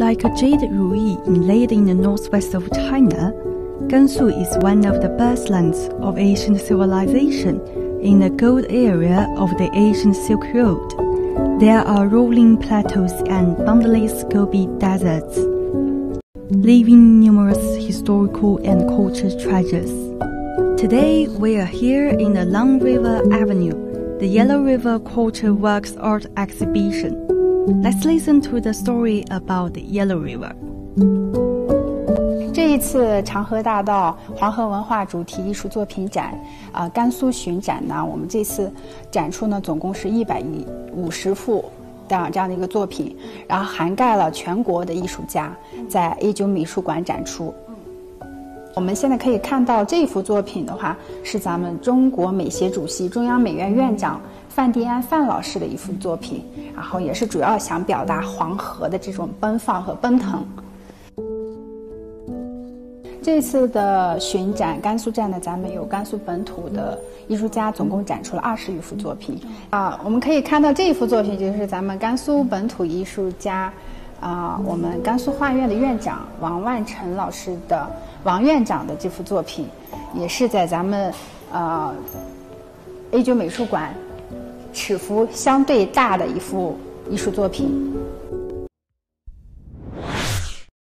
Like a jade ruyi inlaid in the northwest of China, Gansu is one of the birthlands of ancient civilization in the gold area of the ancient Silk Road. There are rolling plateaus and boundless gobi deserts, leaving numerous historical and cultural treasures. Today we are here in the Long River Avenue, the Yellow River Culture Works Art Exhibition. Let's listen to the story about the Yellow River. 这一次长河大道黄河文化主题艺术作品展，啊、甘肃巡展呢，我们这次展出呢，总共是一百一五十幅的这样的一个作品，然后涵盖了全国的艺术家在 A 九美术馆展出。我们现在可以看到这幅作品的话，是咱们中国美协主席、中央美院院长范迪安范老师的一幅作品，然后也是主要想表达黄河的这种奔放和奔腾。这次的巡展，甘肃站呢，咱们有甘肃本土的艺术家，总共展出了二十余幅作品。啊，我们可以看到这一幅作品就是咱们甘肃本土艺术家，啊，我们甘肃画院的院长王万成老师的王院长的这幅作品，也是在咱们呃 A 九美术馆尺幅相对大的一幅艺术作品。